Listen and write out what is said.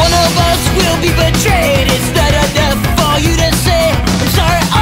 One of us will be betrayed. Is that enough for you to say? I'm sorry.